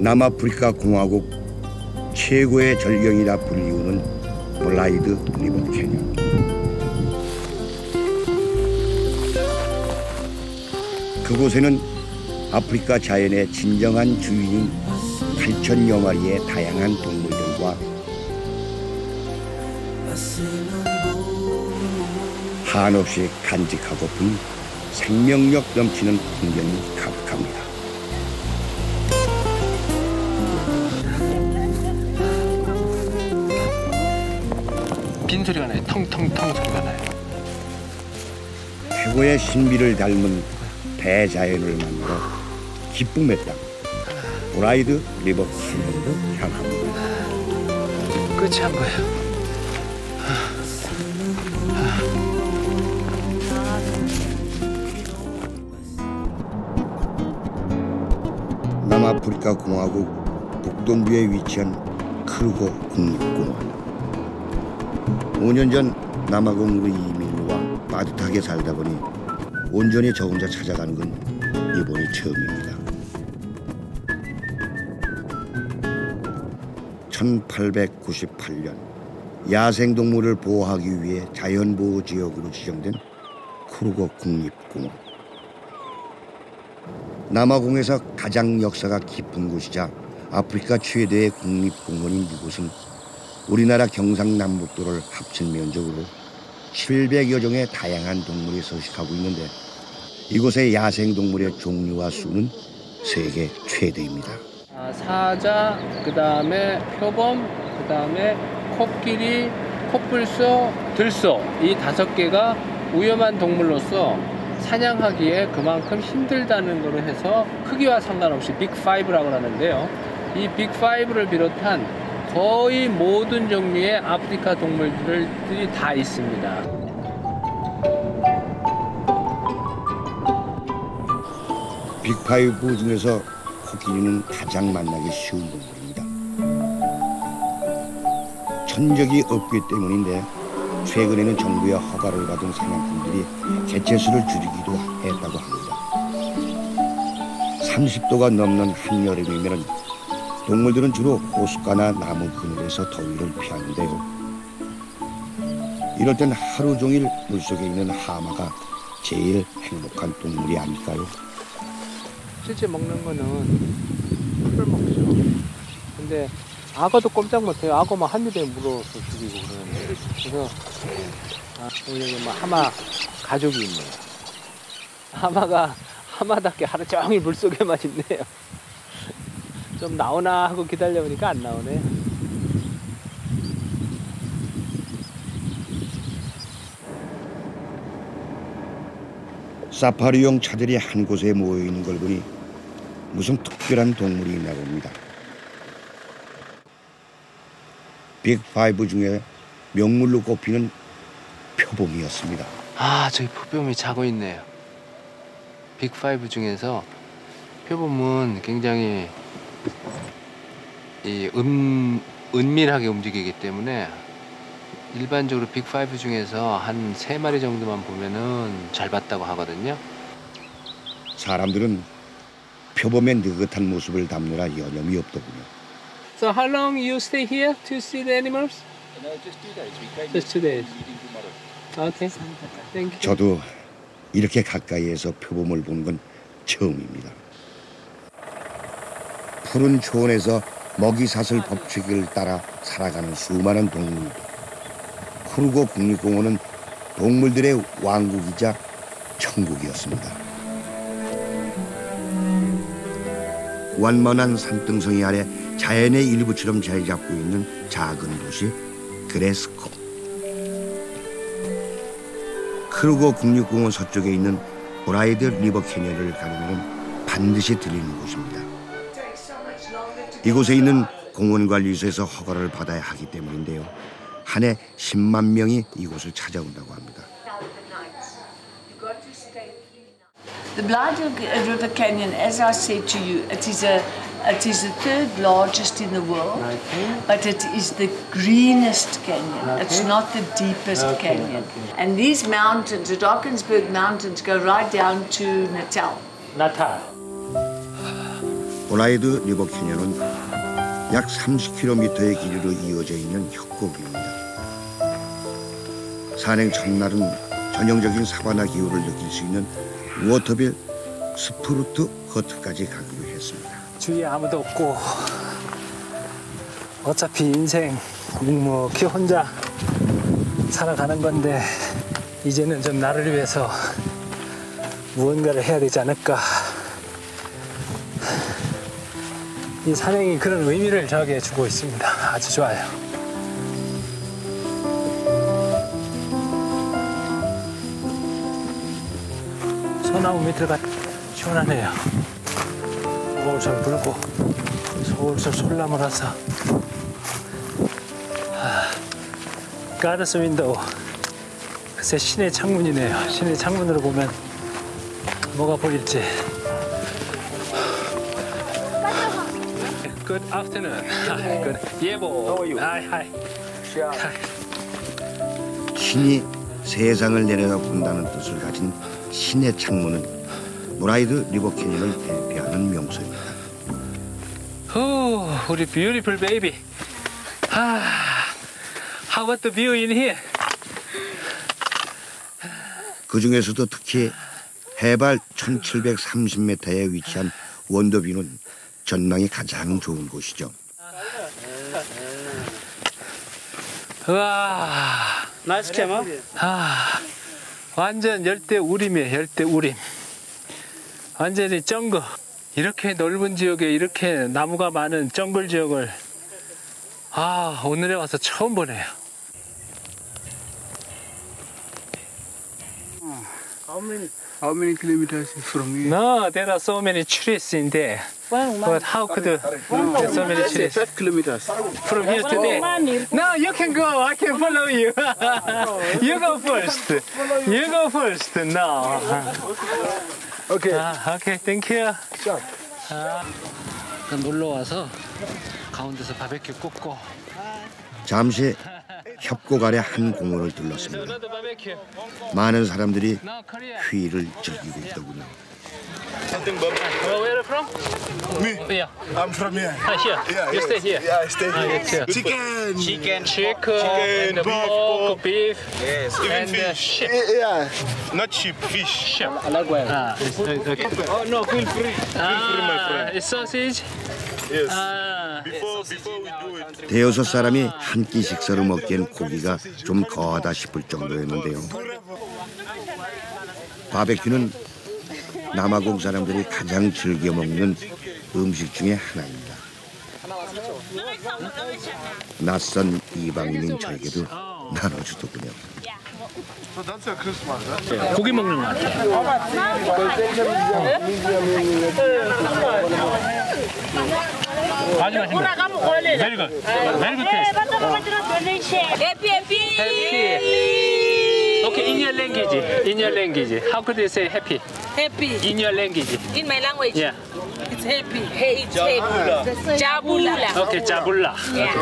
남아프리카 공화국 최고의 절경이라 불리우는 블라이드 리버 캐년. 그곳에는 아프리카 자연의 진정한 주인인 8천여 마리의 다양한 동물들과 한없이 간직하고픈 생명력 넘치는 풍경이 가득합니다. 빈 소리가 나요. 텅텅텅 소리가 나요. 최고의 신비를 닮은 대자연을 만나러 기쁨의 땅 블라이드 리버 캐년으로 향합니다. 끝이 안 보여요. 남아프리카 공화국 북동부에 위치한 크루고 국립공원. 5년 전 남아공으로 이민을 와 빠듯하게 살다 보니 온전히 저 혼자 찾아가는 건 이번이 처음입니다. 1898년 야생동물을 보호하기 위해 자연보호지역으로 지정된 크루거 국립공원. 남아공에서 가장 역사가 깊은 곳이자 아프리카 최대의 국립공원인 이곳은 우리나라 경상남북도를 합친 면적으로 700여 종의 다양한 동물이 서식하고 있는데 이곳의 야생동물의 종류와 수는 세계 최대입니다. 아, 사자, 그 다음에 표범, 그 다음에 코끼리, 코뿔소, 들소 이 다섯 개가 위험한 동물로서 사냥하기에 그만큼 힘들다는 거로 해서 크기와 상관없이 빅5라고 하는데요. 이 빅5를 비롯한 거의 모든 종류의 아프리카 동물들이 다 있습니다. 빅파이브 중에서 코끼리는 가장 만나기 쉬운 동물입니다. 천적이 없기 때문인데 최근에는 정부의 허가를 받은 사냥꾼들이 개체수를 줄이기도 했다고 합니다. 30도가 넘는 한여름이면 동물들은 주로 호숫가나 나무 그늘에서 더위를 피하는데요. 이럴 땐 하루 종일 물속에 있는 하마가 제일 행복한 동물이 아닐까요? 실제 먹는 거는 풀을 먹죠. 근데 악어도 꼼짝 못해요. 악어만 한 입에 물어서 죽이고 그러는데. 그래서 아, 여기 뭐 하마 가족이 있네요. 하마가 하마답게 하루 종일 물속에만 있네요. 좀 나오나 하고 기다려보니까 안 나오네. 사파리용 차들이 한 곳에 모여 있는 걸 보니 무슨 특별한 동물이 있나 봅니다. 빅5 중에 명물로 꼽히는 표범이었습니다. 아, 저기 표범이 자고 있네요. 빅5 중에서 표범은 굉장히 이 은, 은밀하게 움직이기 때문에 일반적으로 빅5 중에서 한 세 마리 정도만 보면은 잘 봤다고 하거든요. 사람들은 표범의 느긋한 모습을 담느라 여념이 없더군요. So how long you stay here to see the animals? No, just two days. Okay. Thank you. 저도 이렇게 가까이에서 표범을 본 건 처음입니다. 푸른 초원에서 먹이사슬 법칙을 따라 살아가는 수많은 동물들. 크루거 국립공원은 동물들의 왕국이자 천국이었습니다. 완만한 산등성이 아래 자연의 일부처럼 자리 잡고 있는 작은 도시 그라스콥. 크루거 국립공원 서쪽에 있는 블라이드 리버 캐년을 가려면 반드시 들리는 곳입니다. 이곳에 있는 공원관리소에서 허가를 받아야 하기 때문인데요. 한 해 10만 명이 이곳을 찾아온다고 합니다. The Blythe River Canyon, as I said to you, it is a it is the third largest in the world, but it is the greenest canyon. It's not the deepest canyon. And these mountains, the Dawkinsburg Mountains, go right down to Natal. 나타. 블라이드 리버 캐년은 약 30km의 길이로 이어져 있는 협곡입니다. 산행 첫날은 전형적인 사바나 기후를 느낄 수 있는 워터벌 스프루트 헛까지 가기로 했습니다. 주위에 아무도 없고 어차피 인생 묵묵히 혼자 살아가는 건데 이제는 좀 나를 위해서 무언가를 해야 되지 않을까 이 산행이 그런 의미를 저에게 주고 있습니다. 아주 좋아요. 소나무 밑에가 시원하네요. 서울sol 불고 서울sol 솔나무라서 아, God's Window. 글쎄 신의 창문이네요. 신의 창문으로 보면 뭐가 보일지 Good afternoon. Hi, good. 예보. How are you? Hi, hi. 신이 세상을 내려다 본다는 뜻을 가진 신의 창문은 블라이드 리버 캐년을 대표하는 명소입니다. 오, 우리 beautiful baby. 아, how about the view in here? 그 중에서도 특히 해발 1730m에 위치한 원더뷰는 전망이 가장 좋은 곳이죠. 와, Nice camera. 아, 완전 열대 우림이에요, 열대 우림. 완전히 정글. 이렇게 넓은 지역에 이렇게 나무가 많은 정글 지역을 아, 오늘에 와서 처음 보네요. Many? How many kilometers from here? No, there are so many trees in there. But how could there are so many trees? Five kilometers. From here to there. No, you can go. I can follow you. you go first. You go first. No. Okay. 아, 오케이, 땡큐. 아, 놀러 와서 가운데서 바베큐 굽고. 잠시 협곡 아래 한 공원을 둘렀습니다. 많은 사람들이. 휴일을 즐기고 있더군요. Where are you from? Me. Yeah. I'm from here. Ah, here. Yeah, you yeah. stay here. Yeah, I stay Ah, here. yes, here. Chicken. Chicken. Chicken, and beef, pork, beef, Yes. and uh, sheep. Yeah. Not cheap fish. Sheep. Ah, it's, okay. Oh no, feel free. Ah, it's sausage. Yes. Ah, It. 대여섯 사람이 한 끼 식사를 먹기엔 고기가 좀 거하다 싶을 정도였는데요. 바베큐는 남아공 사람들이 가장 즐겨 먹는 음식 중에 하나입니다. 낯선 이방인인 저에게도 나눠주더군요. 고기 먹는 것 같아요. 아주 맛있네. Very good. Very good taste. Happy, happy. Happy. Okay, in your language. In your language. How could you say happy? Happy. In your language. In my language, Yeah. it's happy. Hey, it's happy. Jabula. Okay, 자불라. Yeah.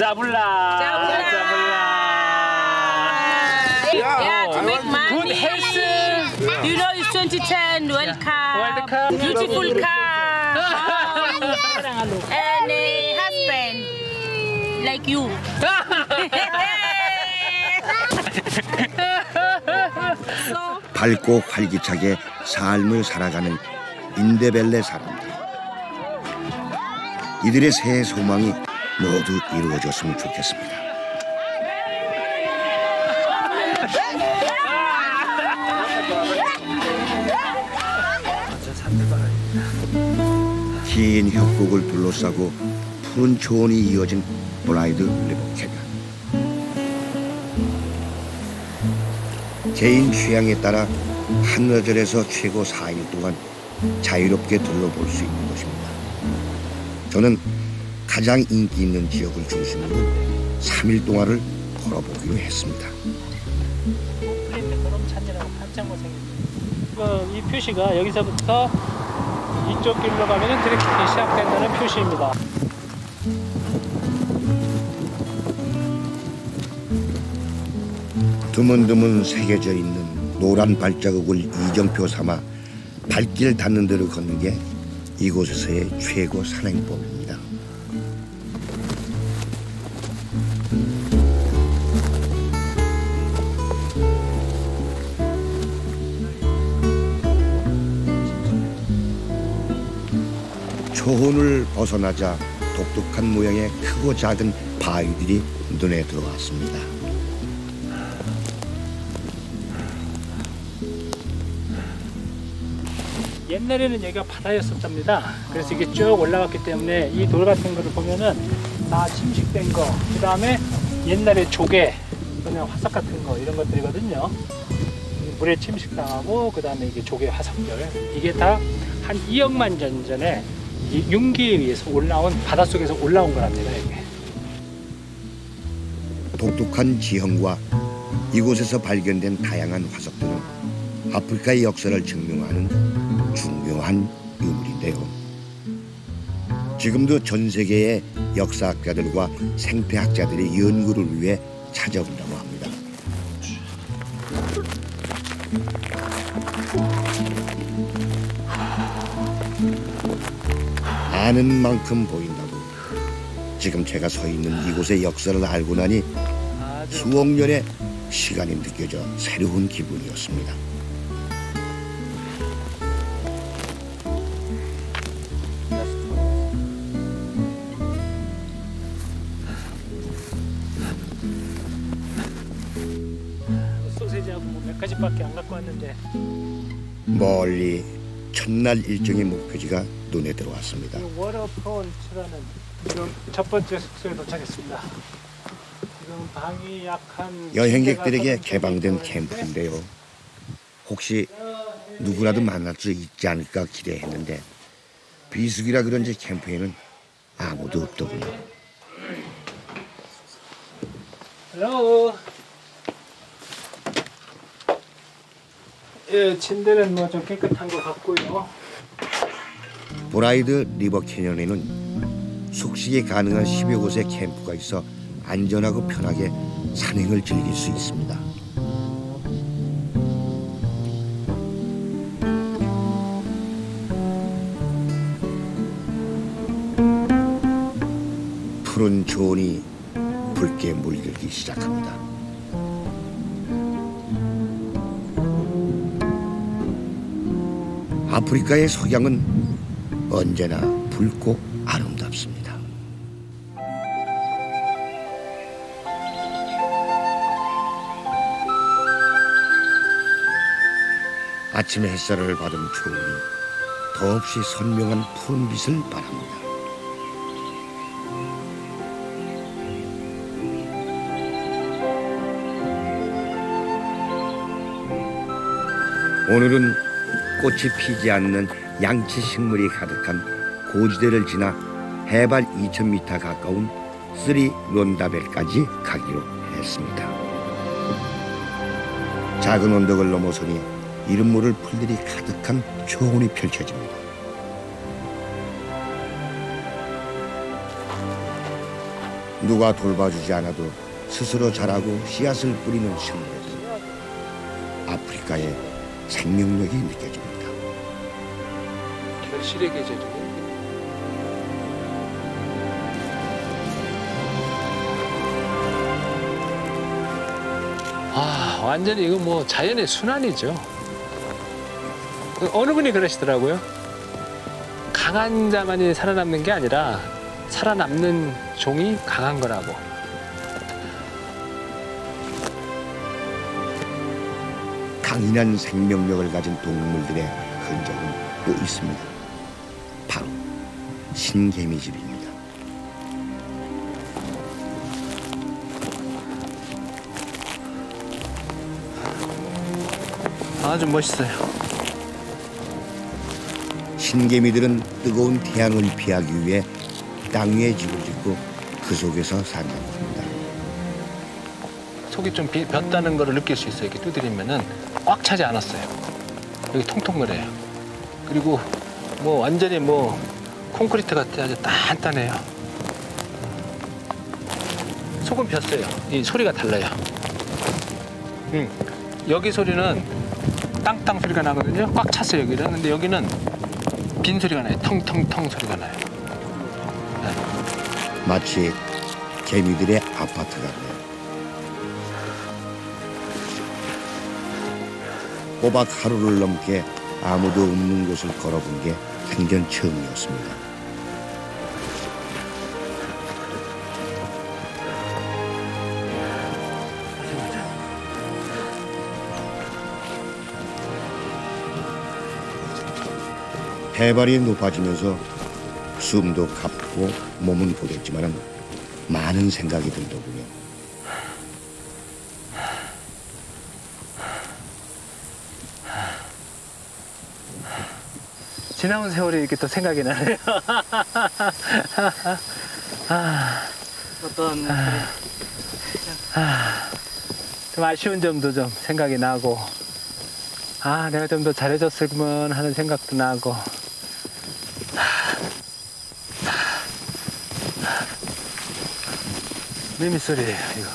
자불라. Jabula. 자불라. Yeah, to make money. Good health. You know, it's 2010 World Cup. World Cup. Beautiful car. And husband like you. 밝고 활기차게 삶을 살아가는 인데벨레 사람들. 이들의 새해 소망이 모두 이루어졌으면 좋겠습니다. 긴 협곡을 둘러싸고 푸른 초원이 이어진 브라이드 리버 캐년. 개인 취향에 따라 한나절에서 최고 4일 동안 자유롭게 둘러볼 수 있는 곳입니다. 저는 가장 인기 있는 지역을 중심으로 3일 동안을 걸어보기로 했습니다. 이 표시가 여기서부터 이쪽 길로 가면 트레킹이 시작된다는 표시입니다. 드문드문 새겨져 있는 노란 발자국을 이정표 삼아 발길 닿는 대로 걷는 게 이곳에서의 최고 산행법입니다. 초혼을 벗어나자 독특한 모양의 크고 작은 바위들이 눈에 들어왔습니다. 옛날에는 여기가 바다였었답니다. 그래서 이게 쭉 올라갔기 때문에 이 돌 같은 거를 보면은 다 침식된 거, 그 다음에 옛날에 조개, 그냥 화석 같은 거 이런 것들이거든요. 물에 침식당하고 그 다음에 이게 조개 화석들 이게 다 한 2억만 년 전에 이 융기에 의해서 올라온 바닷속에서 올라온 거랍니다. 이게. 독특한 지형과 이곳에서 발견된 다양한 화석들은 아프리카의 역사를 증명하는 중요한 유물인데요. 지금도 전 세계의 역사학자들과 생태학자들이 연구를 위해 찾아온다 아는 만큼 보인다고. 지금 제가 서 있는 이곳의 역사를 알고 나니 수억 년의 시간이 느껴져 새로운 기분이었습니다. 소세지하고 뭐몇 가지밖에 안 갖고 왔는데 멀리 첫날 일정의 목표지가 눈에 들어왔습니다. 이 워터프론트라는 지금 첫 번째 숙소에 도착했습니다. 지금 방이 약한 여행객들에게 개방된 캠프인데요. 혹시 누구라도 만날 수 있지 않을까 기대했는데 비수기라 그런지 캠프에는 아무도 없더군요. Hello. 예, 침대는 뭐 좀 깨끗한 것 같고요. 브라이드 리버 캐년에는 숙식이 가능한 10여 곳의 캠프가 있어 안전하고 편하게 산행을 즐길 수 있습니다. 푸른 조온이 붉게 물들기 시작합니다. 아프리카의 석양은 언제나 붉고 아름답습니다. 아침 햇살을 받은 초원이 더없이 선명한 푸른빛을 발합니다. 오늘은 꽃이 피지 않는 양치 식물이 가득한 고지대를 지나 해발 2,000m 가까운 쓰리 론다벨까지 가기로 했습니다. 작은 언덕을 넘어서니 이름 모를 풀들이 가득한 초원이 펼쳐집니다. 누가 돌봐주지 않아도 스스로 자라고 씨앗을 뿌리는 식물들. 아프리카의 생명력이 느껴집니다. 결실의 계절이고 아 완전히 이거 뭐 자연의 순환이죠. 그 어느 분이 그러시더라고요? 강한 자만이 살아남는 게 아니라 살아남는 종이 강한 거라고. 강인한 생명력을 가진 동물들의 흔적은 또 있습니다. 바로 신개미 집입니다. 아주 멋있어요 신개미들은 뜨거운 태양을 피하기 위해 땅 위에 집을 짓고 그 속에서 산다고 합니다. 속이 좀 비- 뱄다는 거를 느낄 수 있어요. 이렇게 두드리면은 꽉 차지 않았어요. 여기 통통거려요. 그리고 뭐 완전히 뭐 콘크리트 같아 아주 단단해요. 속은 뱄어요. 이 소리가 달라요. 음, 여기 소리는 땅땅 소리가 나거든요. 꽉 찼어요 여기는. 근데 여기는 빈 소리가 나요. 텅텅텅 소리가 나요. 마치 개미들의 아파트 같네요. 꼬박 하루를 넘게 아무도 없는 곳을 걸어본 게 생전 처음이었습니다. 해발이 높아지면서 숨도 가쁘고 몸은 고됐지만은 많은 생각이 들더군요. 지나온 세월이 이렇게 또 생각이 나네요. 어떤 좀 아쉬운 점도 좀 생각이 나고, 아, 내가 좀 더 잘해줬으면 하는 생각도 나고. 매미 소리예요, 이거.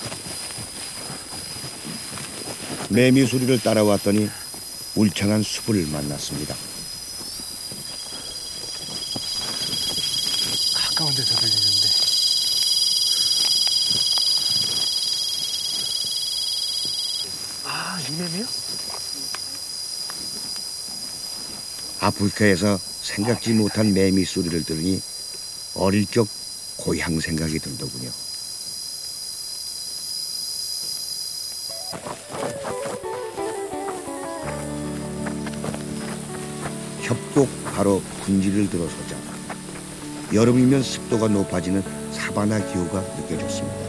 매미 소리를 따라왔더니 울창한 숲을 만났습니다. 가까운 데서 들리는데. 아, 이매미요? 아프리카에서 생각지 못한 매미 소리를 들으니 어릴 적 고향 생각이 들더군요. 협곡 바로 군지를 들어서자 여름이면 습도가 높아지는 사바나 기후가 느껴졌습니다.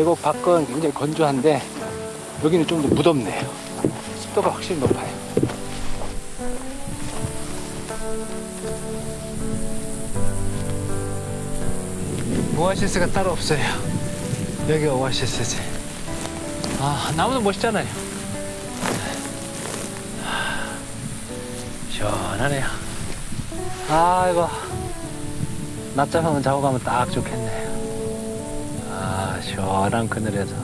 계곡 밖은 굉장히 건조한데 여기는 좀 더 무덥네요. 습도가 확실히 높아요. 오아시스가 따로 없어요. 여기가 오아시스지. 아, 나무도 멋있잖아요. 하, 시원하네요. 아이고, 낮잠 한번 자고 가면 딱 좋겠네요. 아, 시원한 그늘에서.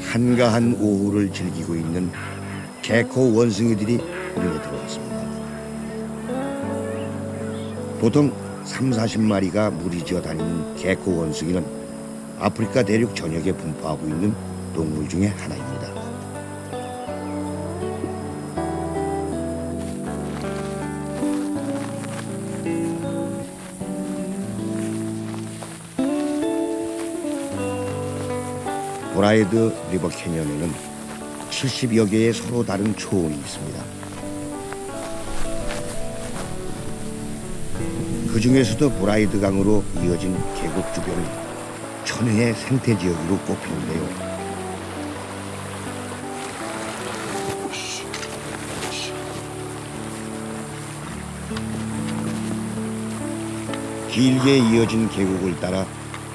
한가한 오후를 즐기고 있는 개코 원숭이들이 눈에 들어왔습니다. 보통 3, 40마리가 무리지어 다니는 개코 원숭이는 아프리카 대륙 전역에 분포하고 있는 동물 중에 하나입니다. 브라이드 리버 캐년에는 70여 개의 서로 다른 초원이 있습니다. 그 중에서도 브라이드 강으로 이어진 계곡 주변은 천혜의 생태 지역으로 꼽히는데요. 길게 이어진 계곡을 따라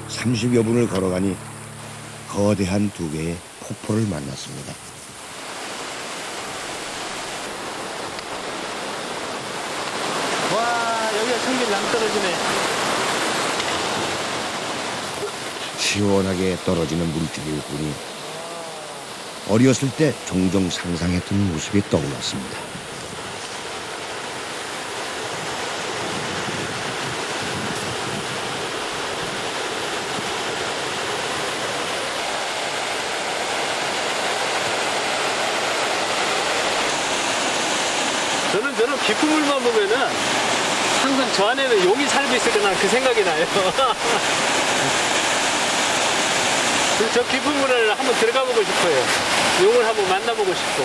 30여 분을 걸어가니 거대한 두 개의 폭포를 만났습니다. 와, 여기가 청길 낭떨어지네. 시원하게 떨어지는 물줄기를 보니 어렸을 때 종종 상상했던 모습이 떠올랐습니다. 저는 저런 물만 보면은 항상 저 안에는 용이 살고 있을 거나 그 생각이 나요. 저 깊은 물을 한번 들어가 보고 싶어요. 용을 한번 만나보고 싶고.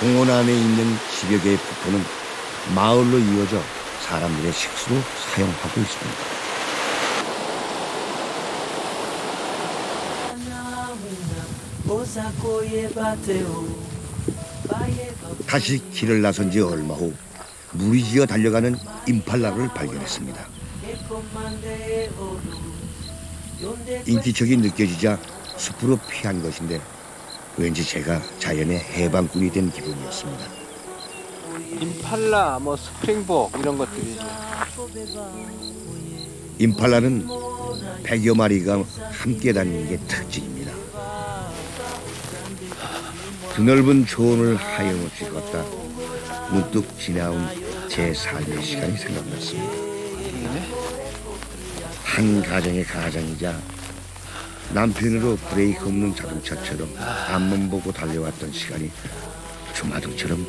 공원 안에 있는 10여 개의 폭포는 마을로 이어져 사람들의 식수로 사용하고 있습니다. 다시 길을 나선 지 얼마 후 무리지어 달려가는 임팔라를 발견했습니다. 인기척이 느껴지자 숲으로 피한 것인데 왠지 제가 자연의 해방꾼이 된 기분이었습니다. 임팔라, 뭐 스프링복 이런 것들이죠. 임팔라는 100여 마리가 함께 다니는 게 특징입니다. 드넓은 초원을 하염없이 걷다 문득 지나온 제 삶의 시간이 생각났습니다. 한 가정의 가장이자 남편으로 브레이크 없는 자동차처럼 앞만 보고 달려왔던 시간이 주마등처럼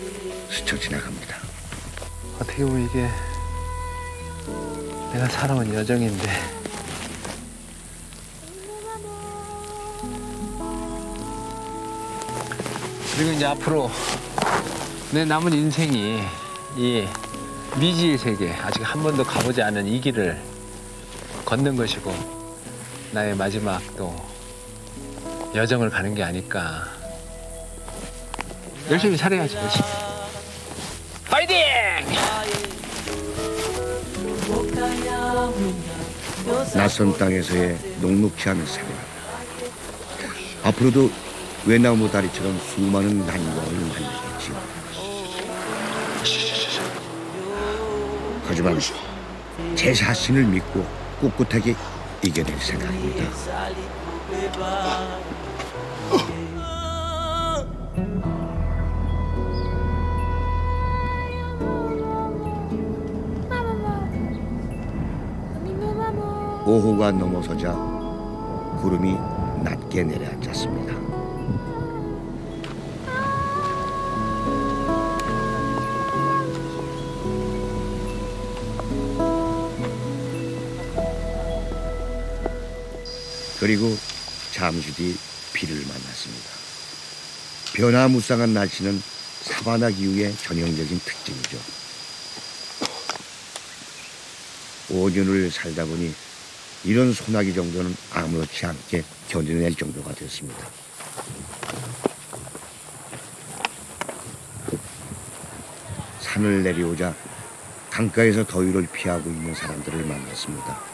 스쳐 지나갑니다. 어떻게 보면 이게 내가 살아온 여정인데 그리고 이제 앞으로 내 남은 인생이 이 미지의 세계 아직 한 번도 가보지 않은 이 길을 걷는 것이고 나의 마지막 또 여정을 가는 게 아닐까 열심히 살아야지 열심히 파이팅! 낯선 땅에서의 녹록치 않은 생활. 앞으로도 외나무 다리처럼 수많은 난관을 만나겠지요. 하지만 제 자신을 믿고 꿋꿋하게 이겨낼 생각입니다. 오후가 넘어서자 구름이 낮게 내려앉았습니다. 그리고 잠시 뒤 비를 만났습니다. 변화무쌍한 날씨는 사바나 기후의 전형적인 특징이죠. 5년을 살다 보니 이런 소나기 정도는 아무렇지 않게 견뎌낼 정도가 됐습니다. 산을 내려오자 강가에서 더위를 피하고 있는 사람들을 만났습니다.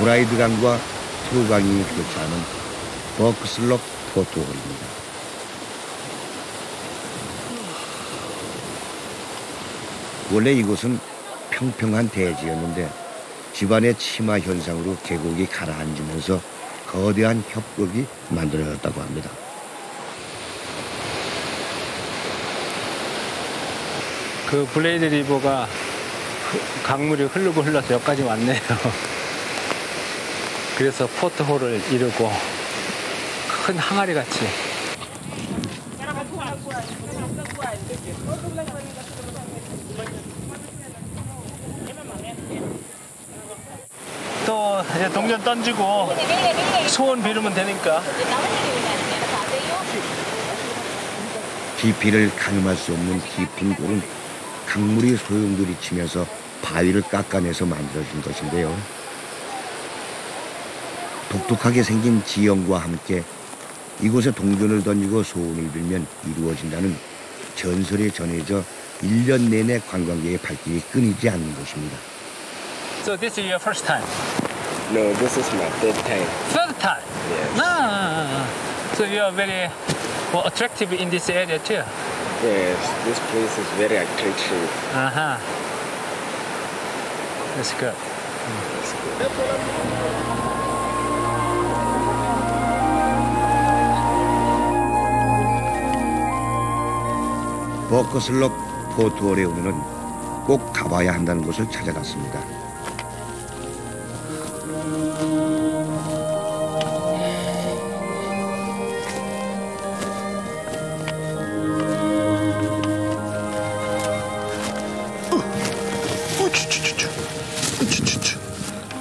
블라이드 강과 트루강이 교차하는 버크슬럭 포트홀입니다. 원래 이곳은 평평한 대지였는데 지반의 침하 현상으로 계곡이 가라앉으면서 거대한 협곡이 만들어졌다고 합니다. 그 블라이드 리버가 흐- 강물이 흐르고 흘러서 여기까지 왔네요. 그래서 포트홀을 이루고 큰 항아리 같이 또 이제 동전 던지고 소원 비르면 되니까 깊이를 가늠할 수 없는 깊은 골은 강물이 소용돌이 치면서 바위를 깎아내서 만들어진 것인데요. 독특하게 생긴 지형과 함께 이곳에 동전을 던지고 소원을 빌면 이루어진다는 전설에 전해져 1년 내내 관광객의 발길이 끊이지 않는 곳입니다. So this is your first time? No, this is my third time. Third time? Yes. Ah, so you are very well, attractive in this area too. Yes, this place is very attractive. Uh-huh. That's good. 버커슬럭 포트홀에 오면은 꼭 가봐야 한다는 곳을 찾아갔습니다.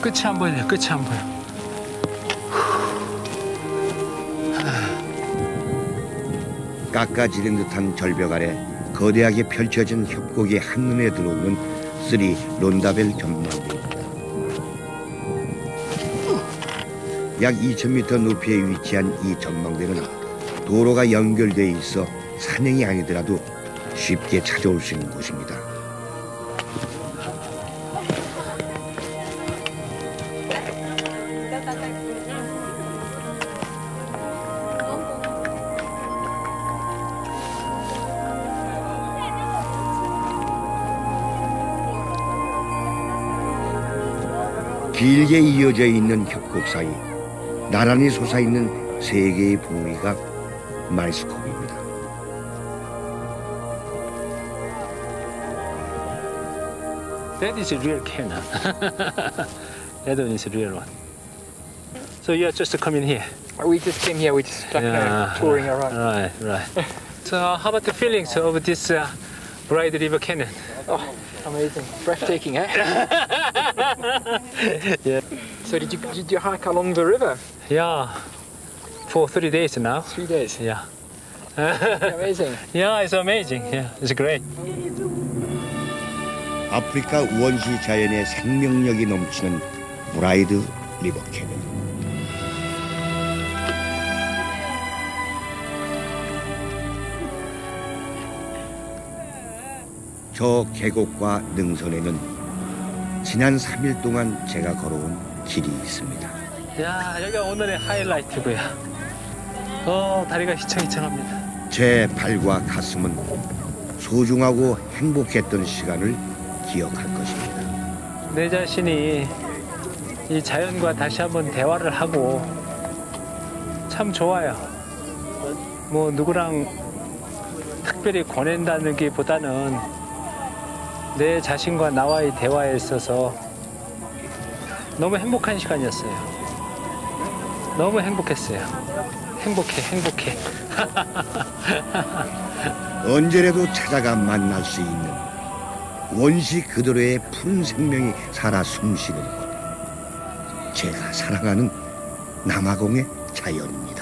끝이 안 보이네. 끝이 안 보여. 깎아지른 듯한 절벽 아래 거대하게 펼쳐진 협곡이 한눈에 들어오는 쓰리 론다벨 전망대입니다. 약 2,000m 높이에 위치한 이 전망대는 도로가 연결돼 있어 산행이 아니더라도 쉽게 찾아올 수 있는 곳입니다. 길게 이어져 있는 협곡 사이 나란히 솟아있는 세 개의 부위가 말스컵입니다. That is a real cannon. that one is a real one. So you are just coming here. We just came here, we just like uh, touring around. Right, right. so how about the feelings of this uh, Bride River Canyon? Oh, amazing. Breathtaking, eh? Yeah. So did you, did you hike along the river? Yeah. For three days now. Three days. Yeah. amazing. Yeah, it's amazing. Yeah, it's great. 아프리카 원시 자연의 생명력이 넘치는 브라이드 리버 캐년. 저 계곡과 능선에는 지난 3일 동안 제가 걸어온 길이 있습니다. 야, 여기가 오늘의 하이라이트고요. 어, 다리가 휘청휘청합니다. 제 발과 가슴은 소중하고 행복했던 시간을 기억할 것입니다. 내 자신이 이 자연과 다시 한번 대화를 하고 참 좋아요. 뭐 누구랑 특별히 권한다는 게 보다는 내 자신과 나와의 대화에 있어서 너무 행복한 시간이었어요. 너무 행복했어요. 행복해, 행복해. 언제라도 찾아가 만날 수 있는 원시 그대로의 푸른 생명이 살아 숨쉬는 곳. 제가 사랑하는 남아공의 자연입니다.